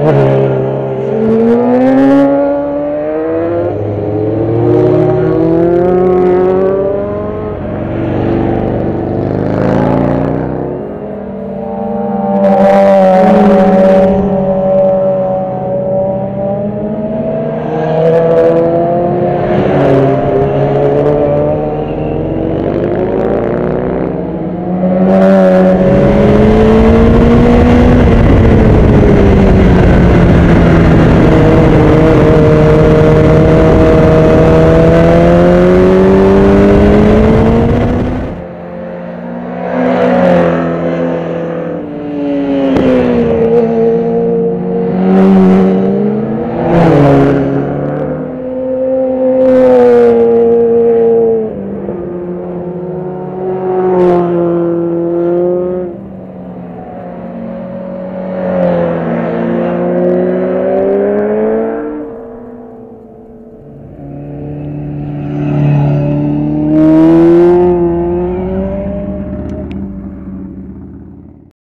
Amen.